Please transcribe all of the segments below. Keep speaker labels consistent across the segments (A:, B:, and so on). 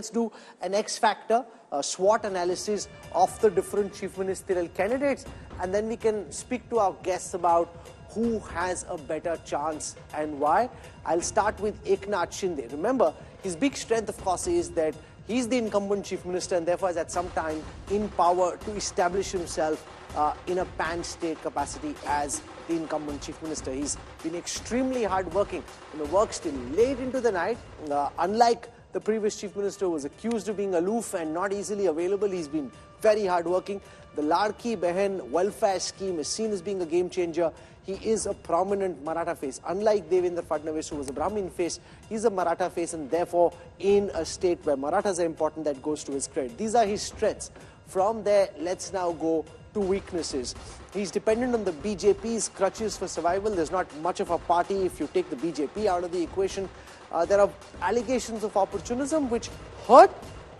A: Let's do an X factor, a SWOT analysis of the different chief ministerial candidates, and then we can speak to our guests about who has a better chance and why. I'll start with Eknath Shinde. Remember, his big strength, of course, is that he's the incumbent chief minister and therefore is at some time in power to establish himself uh, in a pan-state capacity as the incumbent chief minister. He's been extremely hardworking, you know, works till late into the night. Uh, unlike the previous chief minister was accused of being aloof and not easily available, he's been very hardworking. The Larki Behen welfare scheme is seen as being a game changer. He is a prominent Maratha face. Unlike Devendra Fadnavis, who was a Brahmin face, he's a Maratha face, and therefore, in a state where Marathas are important, that goes to his credit. These are his strengths. From there, let's now go to weaknesses. He's dependent on the BJP's crutches for survival. There's not much of a party if you take the BJP out of the equation. Uh, there are allegations of opportunism which hurt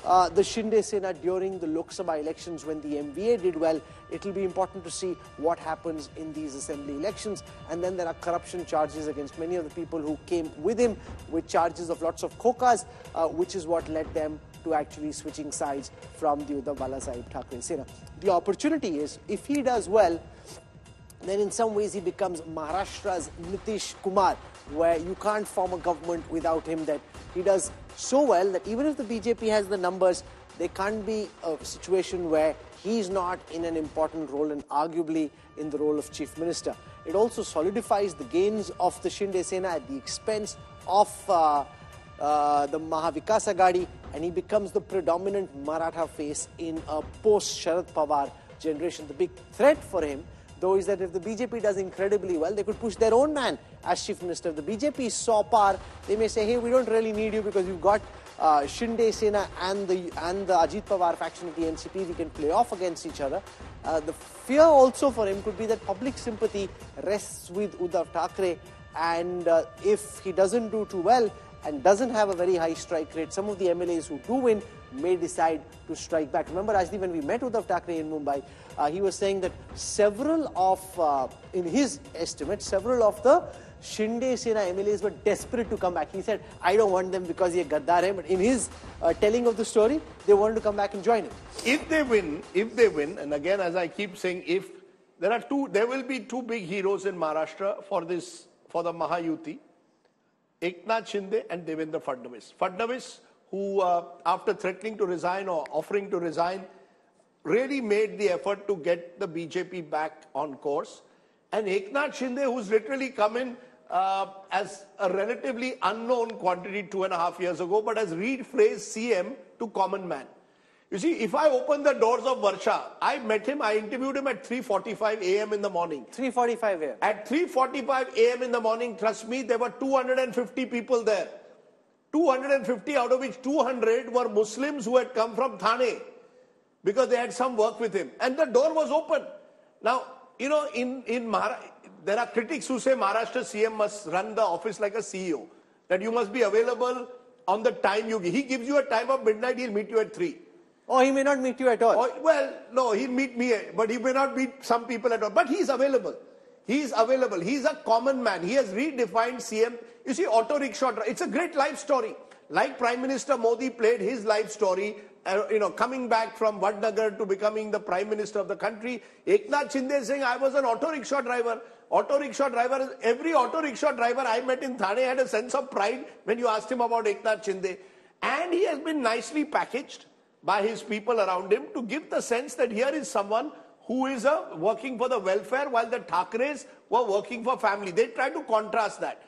A: uh, the Shinde Sena during the Lok Sabha elections when the MVA did well. It will be important to see what happens in these assembly elections. And then there are corruption charges against many of the people who came with him with charges of lots of khokas, uh, which is what led them to actually switching sides from the Uddhav Balasaheb Thackeray Sena. The opportunity is, if he does well, then in some ways he becomes Maharashtra's Nitish Kumar, where you can't form a government without him, that he does so well that even if the BJP has the numbers, there can't be a situation where he's not in an important role and arguably in the role of chief minister. It also solidifies the gains of the Shinde Sena at the expense of uh, uh, the Mahavikas Aghadi and he becomes the predominant Maratha face in a post-Sharad Pawar generation. The big threat for him though is that if the BJP does incredibly well, they could push their own man as chief minister. If the BJP saw par, they may say, hey, we don't really need you because you've got uh, Shinde Sena and the, and the Ajit Pawar faction of the NCP, we can play off against each other. Uh, the fear also for him could be that public sympathy rests with Uddhav Thackeray and uh, if he doesn't do too well and doesn't have a very high strike rate, some of the MLAs who do win may decide to strike back. Remember, Rajdeep, when we met Uddhav Thackeray in Mumbai, uh, he was saying that several of, uh, in his estimate, several of the Shinde Sena MLAs were desperate to come back. He said, I don't want them because he Gaddar but in his uh, telling of the story, they wanted to come back and join him.
B: If they win, if they win, and again, as I keep saying, if there are two, there will be two big heroes in Maharashtra for this, for the Mahayuti, Eknath Shinde and Devendra Fadnavis. Fadnavis who, uh, after threatening to resign or offering to resign, really made the effort to get the BJP back on course. And Eknath Shinde, who's literally come in uh, as a relatively unknown quantity two and a half years ago, but has rephrased CM to common man. You see, if I open the doors of Varsha, I met him, I interviewed him at 3.45 a.m. in the morning.
A: 3.45 a.m.
B: At 3.45 a.m. in the morning, trust me, there were 250 people there. 250 out of which 200 were Muslims who had come from Thane because they had some work with him. And the door was open. Now, you know, in, in Mahara, there are critics who say Maharashtra CM must run the office like a CEO. That you must be available on the time you give. He gives you a time of midnight, he'll meet you at 3.
A: Oh, he may not meet you at all.
B: Oh, well, no, he'll meet me, but he may not meet some people at all. But he's available. He's available. He's a common man. He has redefined CM. You see, auto rickshaw, it's a great life story. Like Prime Minister Modi played his life story, uh, you know, coming back from Vadnagar to becoming the Prime Minister of the country. Eknath Shinde saying, I was an auto rickshaw driver. Auto rickshaw driver, every auto rickshaw driver I met in Thane had a sense of pride when you asked him about Eknath Shinde. And he has been nicely packaged by his people around him to give the sense that here is someone who is uh, working for the welfare while the Thackerays were working for family. They try to contrast that.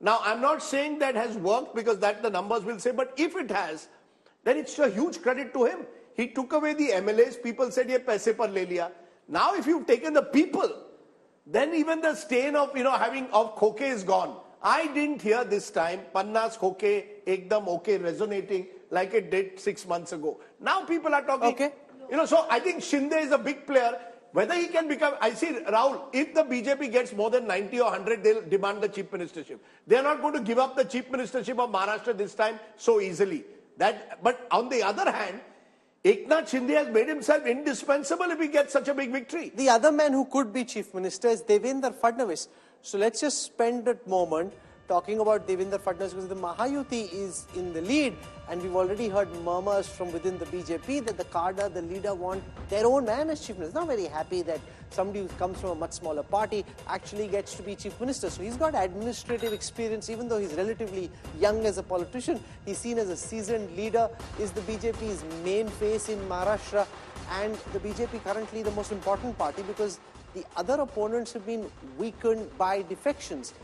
B: Now, I'm not saying that has worked because that the numbers will say, but if it has, then it's a huge credit to him. He took away the MLAs. People said, ye paise par le liya. Now, if you've taken the people, then even the stain of, you know, having of Khoke is gone. I didn't hear this time Pannas Khoke ekdam okay resonating like it did six months ago. Now people are talking.
A: Okay.
B: You know, so I think Shinde is a big player. Whether he can become, I see, Rahul, if the BJP gets more than 90 or 100, they'll demand the chief ministership. They're not going to give up the chief ministership of Maharashtra this time so easily. That, but on the other hand, Eknath Shinde has made himself indispensable if he gets such a big victory.
A: The other man who could be chief minister is Devendra Fadnavis. So let's just spend a moment talking about Devendra Fadnavis because the Mahayuti is in the lead and we've already heard murmurs from within the BJP that the cadre, the leader want their own man as chief minister. Not very happy that somebody who comes from a much smaller party actually gets to be chief minister. So he's got administrative experience even though he's relatively young as a politician. He's seen as a seasoned leader, is the BJP's main face in Maharashtra and the BJP currently the most important party because the other opponents have been weakened by defections.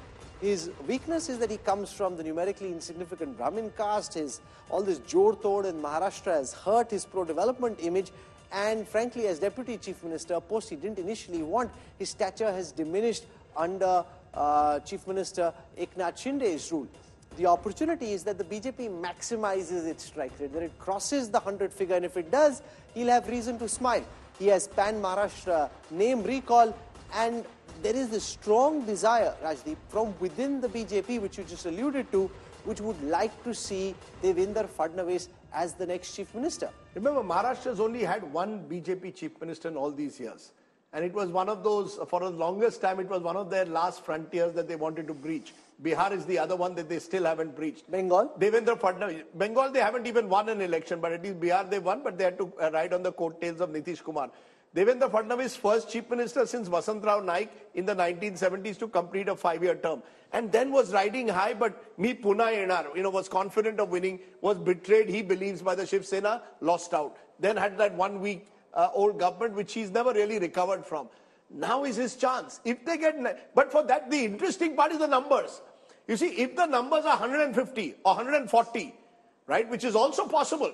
A: His weakness is that he comes from the numerically insignificant Brahmin caste. His all this jor tod in Maharashtra has hurt his pro-development image. And frankly, as deputy chief minister, a post he didn't initially want, his stature has diminished under uh, Chief Minister Eknath Shinde's rule. The opportunity is that the BJP maximizes its strike rate, that it crosses the 100 figure, and if it does, he'll have reason to smile. He has pan Maharashtra name recall, and there is this strong desire, Rajdeep, from within the BJP, which you just alluded to, which would like to see Devendra Fadnavis as the next chief minister.
B: Remember, Maharashtra's only had one BJP chief minister in all these years. And it was one of those, for the longest time, it was one of their last frontiers that they wanted to breach. Bihar is the other one that they still haven't breached.
A: Bengal?
B: Devendra Fadnavis. Bengal, they haven't even won an election, but at least Bihar they won, but they had to uh, ride on the coattails of Nitish Kumar. Devendra Fadnavis, first chief minister since Vasantrao Naik in the 1970s to complete a five-year term. And then was riding high, but me Puna Yenar, you know, was confident of winning, was betrayed, he believes, by the Shiv Sena, lost out. Then had that one week uh, old government, which he's never really recovered from. Now is his chance. If they get, but for that, the interesting part is the numbers. You see, if the numbers are 150 or 140, right, which is also possible,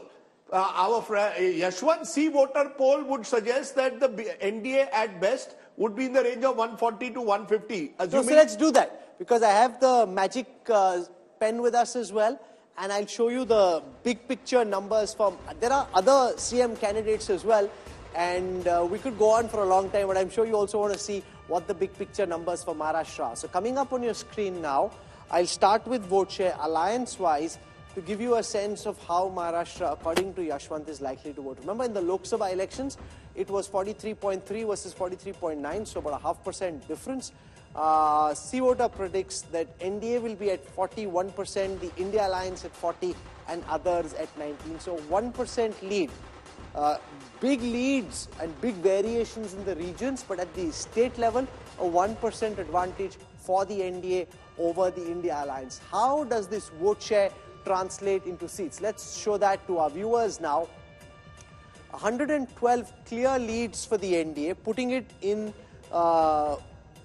B: uh, our uh, Yashwant C voter poll would suggest that the NDA at best would be in the range of 140 to 150.
A: Assuming so, so let's do that because I have the magic uh, pen with us as well and I'll show you the big picture numbers from, there are other CM candidates as well and uh, we could go on for a long time but I'm sure you also want to see what the big picture numbers for Maharashtra are. So coming up on your screen now, I'll start with vote share alliance-wise to give you a sense of how Maharashtra, according to Yashwant, is likely to vote. Remember, in the Lok Sabha elections, it was 43.3 versus 43.9, so about a half percent difference. Uh, C-Voter predicts that NDA will be at 41%, the India Alliance at 40, and others at 19. So 1% lead. Uh, big leads and big variations in the regions, but at the state level, a 1% advantage for the NDA over the India Alliance. How does this vote share translate into seats? Let's show that to our viewers now. 112 clear leads for the NDA, putting it in uh,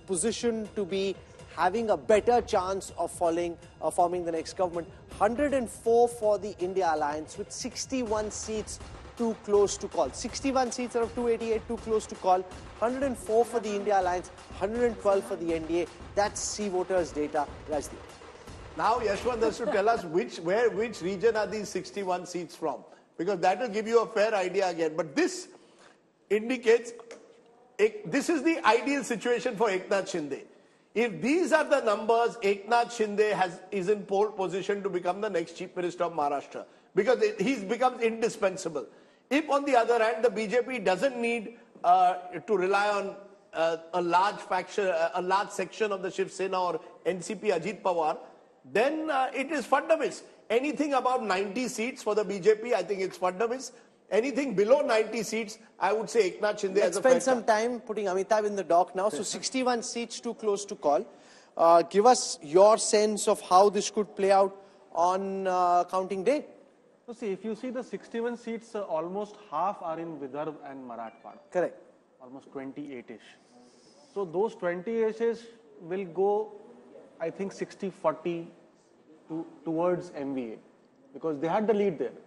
A: position to be having a better chance of falling, uh, forming the next government. 104 for the India Alliance with 61 seats too close to call. 61 seats out of 288 too close to call. 104 for the India Alliance, 112 for the NDA. That's C voters data, Rajdeep.
B: Now Yashwant has to tell us which, where, which region are these 61 seats from? Because that will give you a fair idea again. But this indicates, this is the ideal situation for Eknath Shinde. If these are the numbers, Eknath Shinde has, is in pole position to become the next chief minister of Maharashtra. Because he becomes indispensable. If on the other hand, the BJP doesn't need uh, to rely on uh, a large faction, a large section of the Shiv Sena or NCP Ajit Pawar, then uh, it is Fadnavis. Anything above 90 seats for the BJP, I think it's Fadnavis. Anything below 90 seats, I would say Eknath Shinde
A: Let's spend some time putting Amitabh in the dock now. So 61 seats too close to call. Uh, give us your sense of how this could play out on uh, counting day.
C: So see, if you see the 61 seats, uh, almost half are in Vidarbha and Marathwada.
A: Correct.
C: Almost 28-ish. So those 20-ishes will go, I think, 60-40 to, towards MVA because they had the lead there.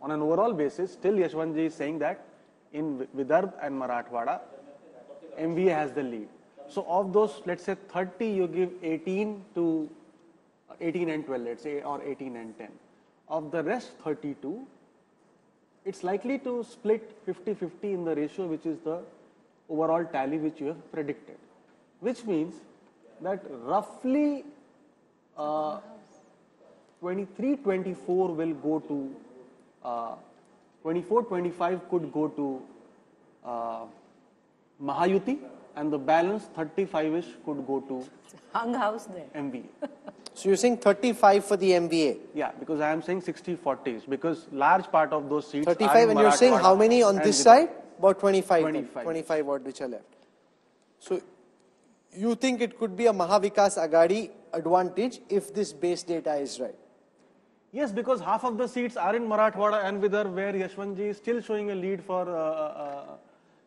C: On an overall basis, still Yashwantji is saying that in Vidarbha and Marathwada, MVA has the lead. So of those, let's say 30, you give 18 to 18 and 12, let's say, or 18 and 10 of the rest 32, it's likely to split 50-50 in the ratio which is the overall tally which you have predicted. Which means that roughly 23-24 uh, will go to, 24-25 uh, could go to uh, Mahayuti and the balance 35ish could go to
D: Hung house there.
C: MVA.
A: So you're saying 35 for the MVA?
C: Yeah, because I am saying 60 40s because large part of those seats
A: 35
C: in
A: and you're saying how many on this side? About 25.
C: 25.
A: 25 odd which are left. So you think it could be a Mahavikas Aghadi advantage if this base data is right?
C: Yes, because half of the seats are in Marathwada and Vidarbha where Yashwantji is still showing a lead for. Uh, uh,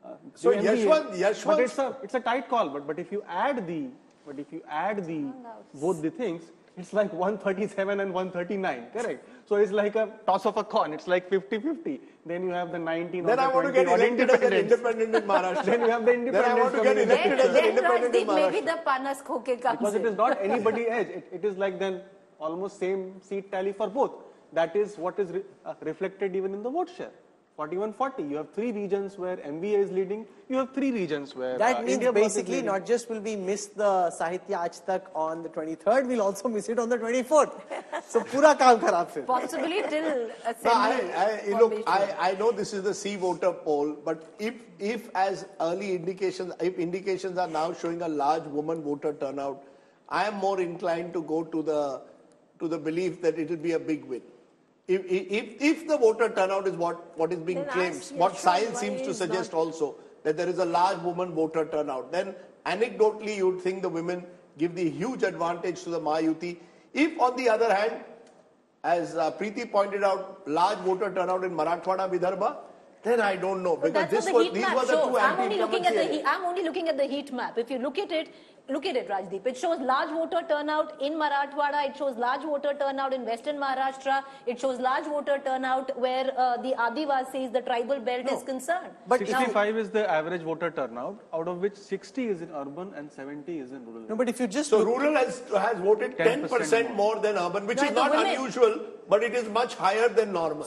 C: uh,
B: So
C: the MVA.
B: Yashwant-
C: but it's a it's a tight call. But but if you add the but if you add the both the things, it's like 137 and 139. Correct. So it's like a toss of a coin. It's like 50-50. Then you have the 19 or
B: Then
C: the
B: I want to get
C: odd
B: elected as an independent in Maharashtra.
C: Then you have the independent.
B: Then I want to get
C: independents coming in.
B: elected as an
D: Then
B: independent in
D: Rajdeep, maybe
B: Maharashtra.
D: the panas khoke comes
C: Because it
D: in.
C: is not anybody edge. It, it is like then almost same seat tally for both. That is what is re, uh, reflected even in the vote share. 41-40. You have three regions where MVA is leading. You have three regions where
A: That
C: uh,
A: means
C: India Bharat is
A: basically not just will we miss the Sahitya Aaj Tak on the 23rd, we'll also miss it on the 24th. so pura kaam kharab fir.
D: Possibly till
B: No,
D: assembly.
B: I, I, look. I, I know this is the C voter poll, but if, if as early indications, if indications are now showing a large woman voter turnout, I am more inclined to go to the, to the belief that it will be a big win. If, if, if the voter turnout is what, what is being
D: Then
B: claimed,
D: ask
B: what
D: Yashwant
B: science seems to suggest
D: not-
B: also, that there is a large woman voter turnout, then anecdotally you would think the women give the huge advantage to the Mahayuti. If on the other hand, as uh, Preeti pointed out, large voter turnout in Marathwada, Vidarbha, then I don't know because this was these were the
D: shows.
B: two
D: I'm only looking at the I'm only looking at the heat map. If you look at it, look at it, Rajdeep. It shows large voter turnout in Marathwada. It shows large voter turnout in Western Maharashtra. It shows large voter turnout where uh, the Adivasis, the tribal belt, is concerned.
A: But if you,
C: 65 is the average voter turnout, out of which 60 is in urban and 70 is in rural.
A: no, but if you just
B: So rural has, has voted 10%
C: 10%
B: more than urban, which
D: No,
B: is not
D: women-
B: unusual, but it is much higher than normal.